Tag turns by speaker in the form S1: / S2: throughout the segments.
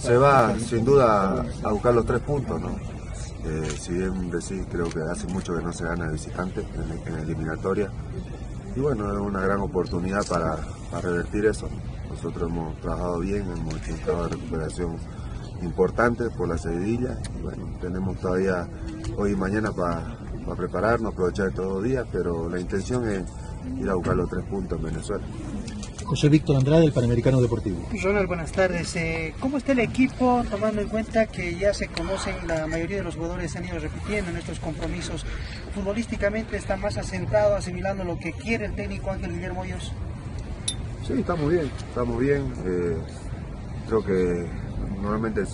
S1: Se va sin duda a buscar los tres puntos, ¿no? Eh, si bien decís, creo que hace mucho que no se gana de visitante en, en eliminatoria. Y bueno, es una gran oportunidad para, revertir eso. Nosotros hemos trabajado bien, hemos hecho un trabajo de recuperación importante por la seguidilla. Y bueno, tenemos todavía hoy y mañana para prepararnos, aprovechar todos los días, pero la intención es ir a buscar los tres puntos en Venezuela.
S2: José Víctor Andrade, el Panamericano Deportivo.
S3: Ronald, buenas tardes. Eh, ¿Cómo está el equipo tomando en cuenta que ya se conocen, la mayoría de los jugadores han ido repitiendo en estos compromisos? ¿Futbolísticamente está más asentado, asimilando lo que quiere el técnico Ángel Guillermo Hoyos?
S1: Sí, estamos bien, estamos bien. Eh, creo que normalmente eh,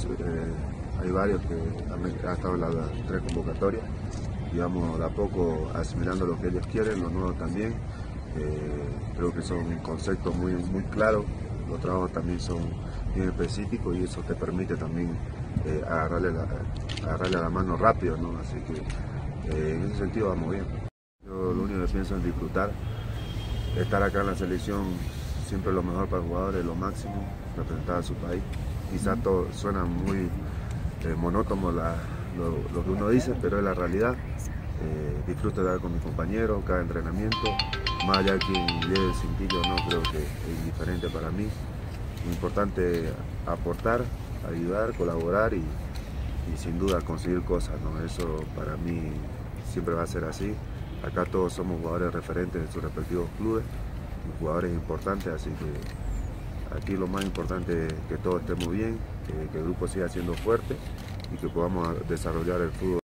S1: hay varios que han, han estado en las tres convocatorias y vamos de a poco asimilando lo que ellos quieren, los nuevos también. Eh, creo que son conceptos muy, muy claros, los trabajos también son bien específicos y eso te permite también eh, agarrarle, la, agarrarle la mano rápido, ¿no? así que eh, en ese sentido vamos bien. Yo lo único que pienso es disfrutar, estar acá en la selección siempre lo mejor para el jugador, es lo máximo, representar a su país. Quizás todo suena muy eh, monótono la, lo, lo, que uno dice, pero es la realidad. Disfruto de estar con mis compañeros, cada entrenamiento, más allá de quien el cintillo no, creo que es indiferente para mí. Importante aportar, ayudar, colaborar y, sin duda conseguir cosas. ¿no? Eso para mí siempre va a ser así. Acá todos somos jugadores referentes en sus respectivos clubes, jugadores importantes, así que aquí lo más importante es que todos estemos bien, que, que el grupo siga siendo fuerte y que podamos desarrollar el fútbol.